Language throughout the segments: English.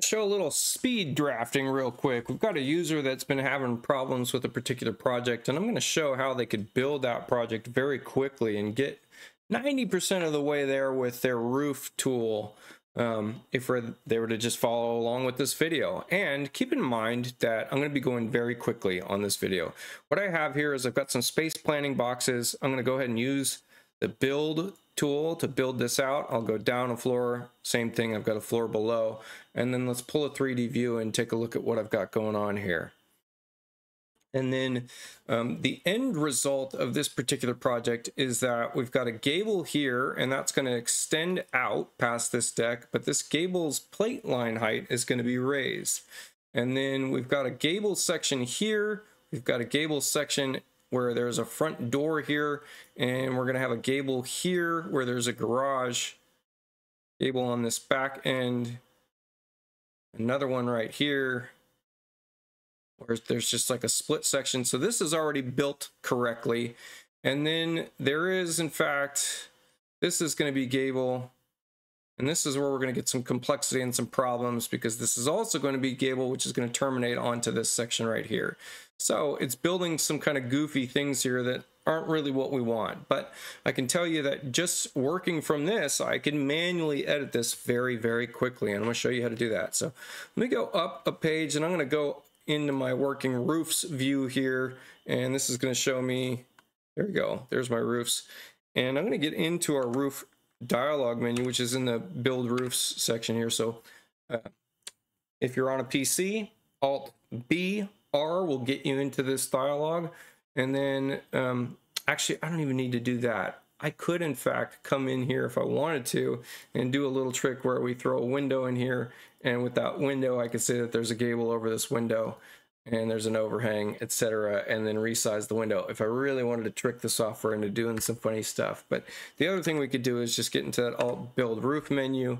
Show a little speed drafting real quick. We've got a user that's been having problems with a particular project, and I'm going to show how they could build that project very quickly and get 90% of the way there with their roof tool um, if they were to just follow along with this video. And keep in mind that I'm going to be going very quickly on this video. What I have here is I've got some space planning boxes. I'm going to go ahead and use the build tool to build this out. I'll go down a floor, same thing, I've got a floor below. And then let's pull a 3D view and take a look at what I've got going on here. And then um, the end result of this particular project is that we've got a gable here, and that's going to extend out past this deck, but this gable's plate line height is going to be raised. And then we've got a gable section here, we've got a gable section where there's a front door here, and we're going to have a gable here where there's a garage gable on this back end. Another one right here where there's just like a split section. So this is already built correctly. And then there is, in fact, this is going to be gable and this is where we're going to get some complexity and some problems because this is also going to be gable, which is going to terminate onto this section right here. So it's building some kind of goofy things here that aren't really what we want. But I can tell you that just working from this, I can manually edit this very, very quickly. And I'm going to show you how to do that. So let me go up a page and I'm going to go into my working roofs view here. And this is going to show me, there we go, there's my roofs. And I'm going to get into our roof dialog menu, which is in the build roofs section here. So uh, if you're on a PC, Alt B R will get you into this dialog. And then um, actually, I don't even need to do that. I could, in fact, come in here if I wanted to and do a little trick where we throw a window in here. And with that window, I could say that there's a gable over this window and there's an overhang, etc., and then resize the window if I really wanted to trick the software into doing some funny stuff. But the other thing we could do is just get into that alt build roof menu,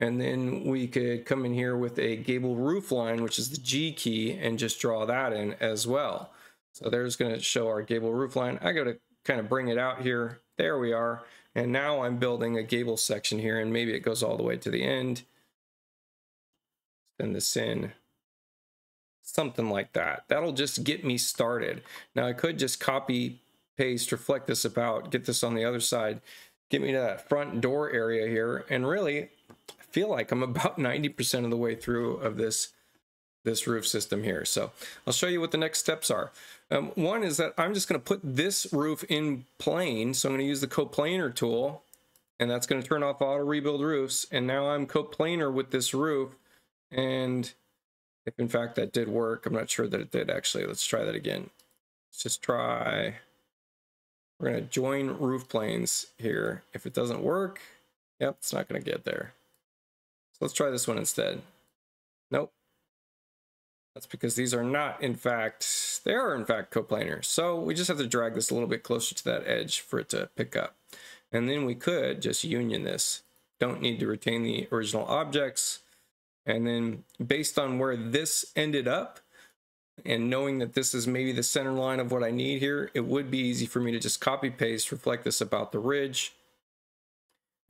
and then we could come in here with a gable roof line, which is the G key, and just draw that in as well. So there's going to show our gable roof line. I got to kind of bring it out here. There we are. And now I'm building a gable section here, and maybe it goes all the way to the end. Send this in something like that. That'll just get me started. Now I could just copy, paste, reflect this about, get this on the other side, get me to that front door area here. And really, I feel like I'm about 90% of the way through of this this roof system here. So I'll show you what the next steps are. Um, one is that I'm just going to put this roof in plane. So I'm going to use the coplanar tool and that's going to turn off auto rebuild roofs. And now I'm coplanar with this roof and if in fact that did work. I'm not sure that it did actually. Let's try that again. Let's just try. We're going to join roof planes here. If it doesn't work, yep, it's not going to get there. So let's try this one instead. Nope. That's because these are not, in fact, they are in fact coplanar. So we just have to drag this a little bit closer to that edge for it to pick up. And then we could just union this. Don't need to retain the original objects. And then based on where this ended up, and knowing that this is maybe the center line of what I need here, it would be easy for me to just copy paste, reflect this about the ridge,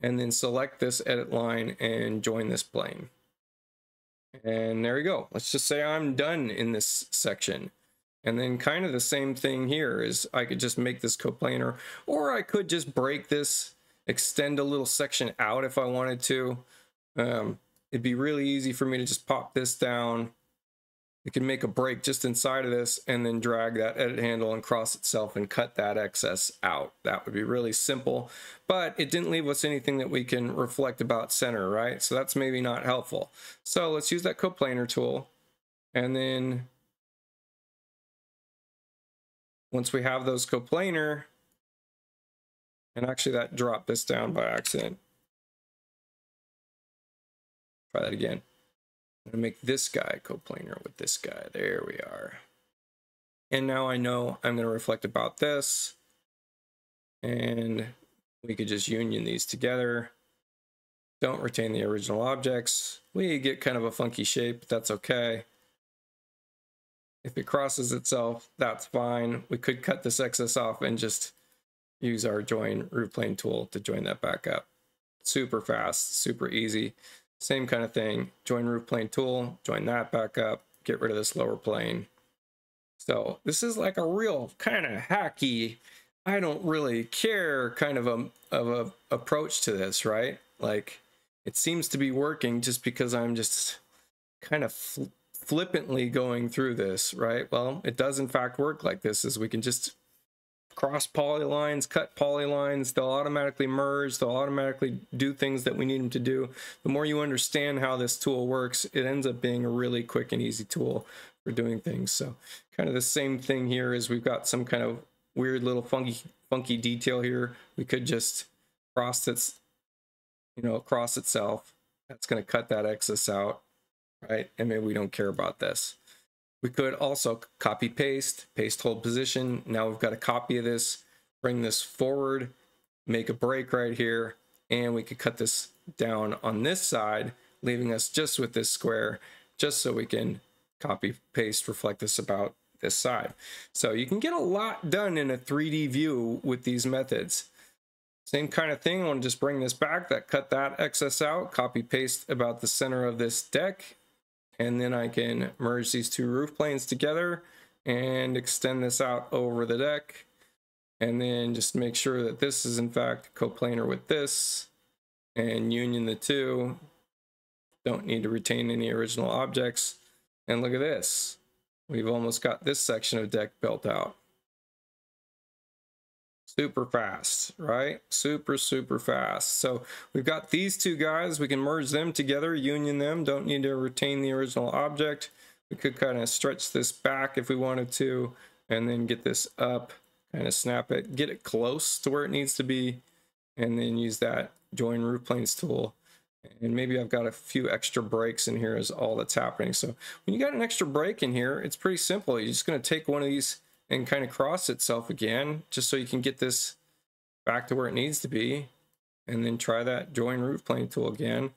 and then select this edit line and join this plane. And there we go. Let's just say I'm done in this section. And then kind of the same thing here is I could just make this coplanar, or I could just break this, extend a little section out if I wanted to. Um, it'd be really easy for me to just pop this down. It can make a break just inside of this and then drag that edit handle and cross itself and cut that excess out. That would be really simple, but it didn't leave us anything that we can reflect about center, right? So that's maybe not helpful. So let's use that coplanar tool. And then once we have those coplanar, and actually that dropped this down by accident. Try that again. I'm going to make this guy coplanar with this guy. There we are. And now I know I'm going to reflect about this. And we could just union these together. Don't retain the original objects. We get kind of a funky shape, but that's okay. If it crosses itself, that's fine. We could cut this excess off and just use our join roof plane tool to join that back up. Super fast, super easy. Same kind of thing. Join roof plane tool, join that back up, get rid of this lower plane. So this is like a real kind of hacky, I don't really care kind of a, of a approach to this, right? Like it seems to be working just because I'm just kind of fl flippantly going through this, right? Well, it does in fact work like this, is we can just cross polylines, cut polylines, they'll automatically merge, they'll automatically do things that we need them to do. The more you understand how this tool works, it ends up being a really quick and easy tool for doing things. So kind of the same thing here is we've got some kind of weird little funky funky detail here. We could just cross its, you know, cross itself. That's going to cut that excess out right? And maybe we don't care about this. We could also copy paste, paste hold position. Now we've got a copy of this, bring this forward, make a break right here, and we could cut this down on this side, leaving us just with this square, just so we can copy, paste, reflect this about this side. So you can get a lot done in a 3D view with these methods. Same kind of thing, I want to just bring this back, that cut that excess out, copy paste about the center of this deck, and then I can merge these two roof planes together and extend this out over the deck. And then just make sure that this is in fact coplanar with this and union the two. Don't need to retain any original objects. And look at this. We've almost got this section of deck built out super fast, right? Super, super fast. So we've got these two guys. We can merge them together, union them. Don't need to retain the original object. We could kind of stretch this back if we wanted to, and then get this up, kind of snap it, get it close to where it needs to be, and then use that join roof planes tool. And maybe I've got a few extra breaks in here is all that's happening. So when you got an extra break in here, it's pretty simple. You're just going to take one of these and kind of cross itself again, just so you can get this back to where it needs to be. And then try that join roof plane tool again.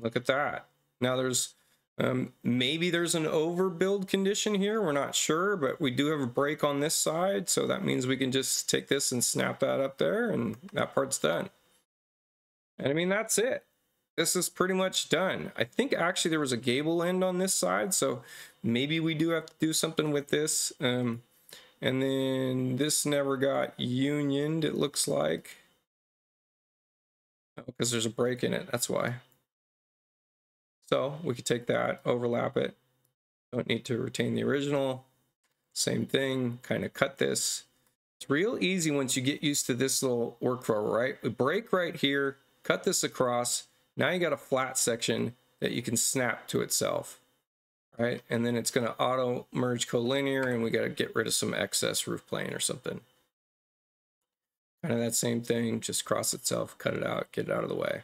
Look at that. Now there's um, maybe there's an overbuild condition here. We're not sure, but we do have a break on this side. So that means we can just take this and snap that up there and that part's done. And I mean, that's it this is pretty much done. I think actually there was a gable end on this side, so maybe we do have to do something with this. Um, and then this never got unioned, it looks like. Because oh, there's a break in it, that's why. So we could take that, overlap it. Don't need to retain the original. Same thing, kind of cut this. It's real easy once you get used to this little workflow, right? We break right here, cut this across, now you got a flat section that you can snap to itself, right? And then it's going to auto merge collinear and we got to get rid of some excess roof plane or something. Kind of that same thing, just cross itself, cut it out, get it out of the way.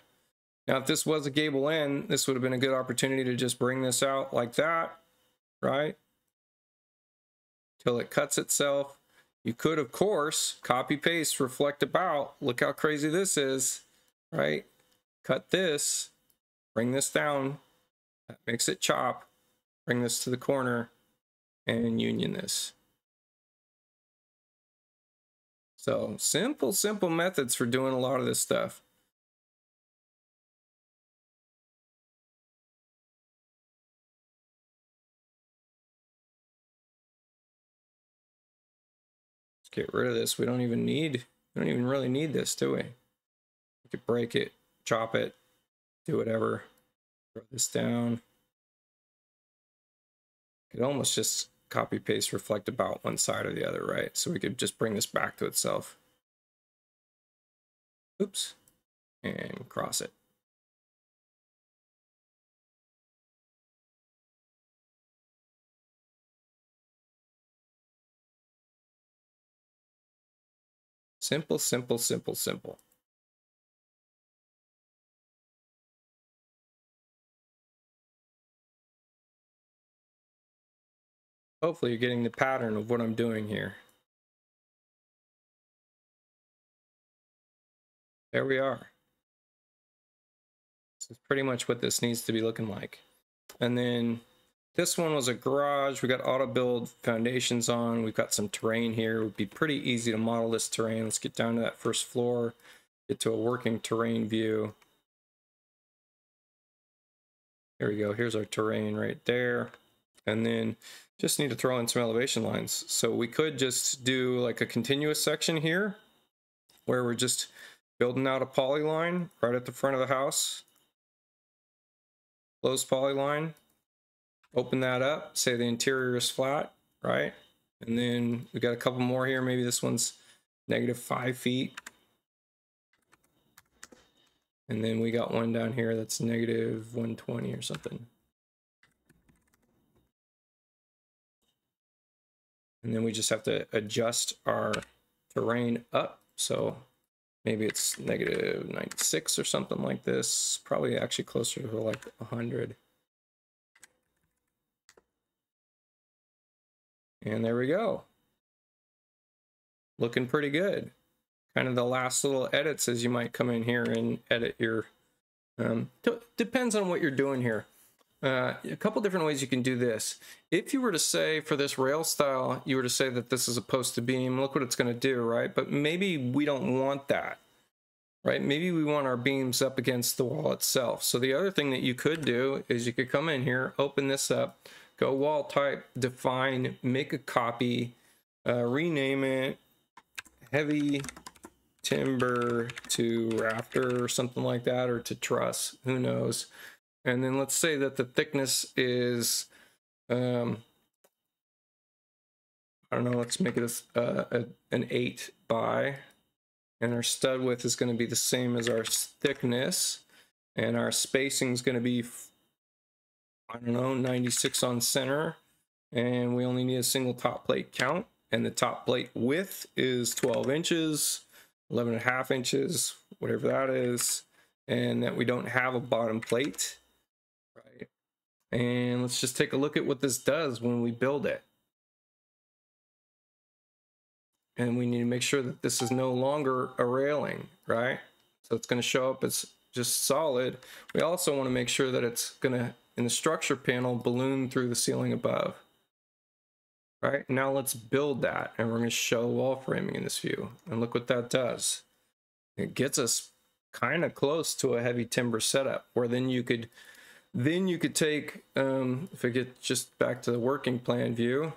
Now, if this was a gable end, this would have been a good opportunity to just bring this out like that, right? Till it cuts itself. You could, of course, copy paste, reflect about. Look how crazy this is, right? Cut this, bring this down, that makes it chop, bring this to the corner, and union this. So simple, simple methods for doing a lot of this stuff. Let's get rid of this. We don't even need, we don't even really need this, do we? We could break it chop it, do whatever, throw this down. Could almost just copy paste reflect about one side or the other, right? So we could just bring this back to itself. Oops, and cross it. Simple, simple, simple, simple. Hopefully you're getting the pattern of what I'm doing here. There we are. This is pretty much what this needs to be looking like. And then this one was a garage. We got auto build foundations on. We've got some terrain here. It would be pretty easy to model this terrain. Let's get down to that first floor, get to a working terrain view. Here we go. Here's our terrain right there. And then just need to throw in some elevation lines. So we could just do like a continuous section here where we're just building out a polyline right at the front of the house. Close polyline. Open that up. Say the interior is flat, right? And then we got a couple more here. Maybe this one's negative five feet. And then we got one down here that's negative 120 or something. And then we just have to adjust our terrain up. So maybe it's negative 96 or something like this. Probably actually closer to like 100. And there we go. Looking pretty good. Kind of the last little edits as you might come in here and edit your, um, depends on what you're doing here. Uh, a couple different ways you can do this. If you were to say for this rail style, you were to say that this is a post to beam, look what it's going to do, right? But maybe we don't want that, right? Maybe we want our beams up against the wall itself. So the other thing that you could do is you could come in here, open this up, go wall type, define, make a copy, uh, rename it heavy timber to rafter or something like that, or to truss, who knows. And then let's say that the thickness is, um, I don't know, let's make it a, uh, a, an 8 by, and our stud width is going to be the same as our thickness, and our spacing is going to be, I don't know, 96 on center, and we only need a single top plate count, and the top plate width is 12 inches, 11 and a half inches, whatever that is, and that we don't have a bottom plate and let's just take a look at what this does when we build it. And we need to make sure that this is no longer a railing, right? So it's going to show up as just solid. We also want to make sure that it's going to, in the structure panel, balloon through the ceiling above. Right, now let's build that and we're going to show wall framing in this view. And look what that does. It gets us kind of close to a heavy timber setup where then you could then you could take, um, if I get just back to the working plan view,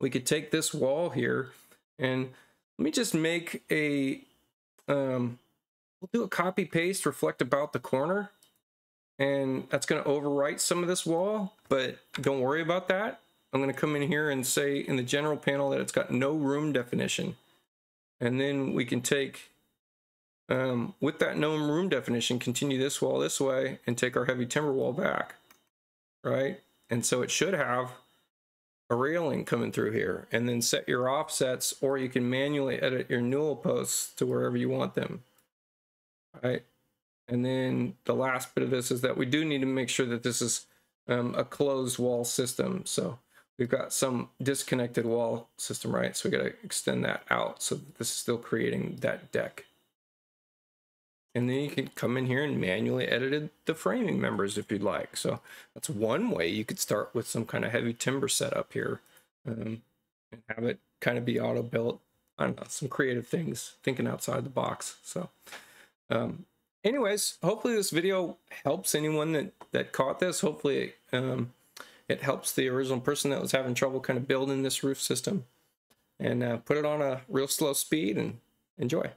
we could take this wall here and let me just make a, um, we'll do a copy paste reflect about the corner and that's going to overwrite some of this wall, but don't worry about that. I'm going to come in here and say in the general panel that it's got no room definition. And then we can take um, with that known room definition, continue this wall this way and take our heavy timber wall back, right? And so it should have a railing coming through here and then set your offsets or you can manually edit your newel posts to wherever you want them, right? And then the last bit of this is that we do need to make sure that this is um, a closed wall system. So we've got some disconnected wall system, right? So we got to extend that out so that this is still creating that deck and then you can come in here and manually edit the framing members if you'd like. So that's one way you could start with some kind of heavy timber setup here um, and have it kind of be auto built. I don't know, some creative things, thinking outside the box. So um, anyways, hopefully this video helps anyone that, that caught this. Hopefully um, it helps the original person that was having trouble kind of building this roof system and uh, put it on a real slow speed and enjoy.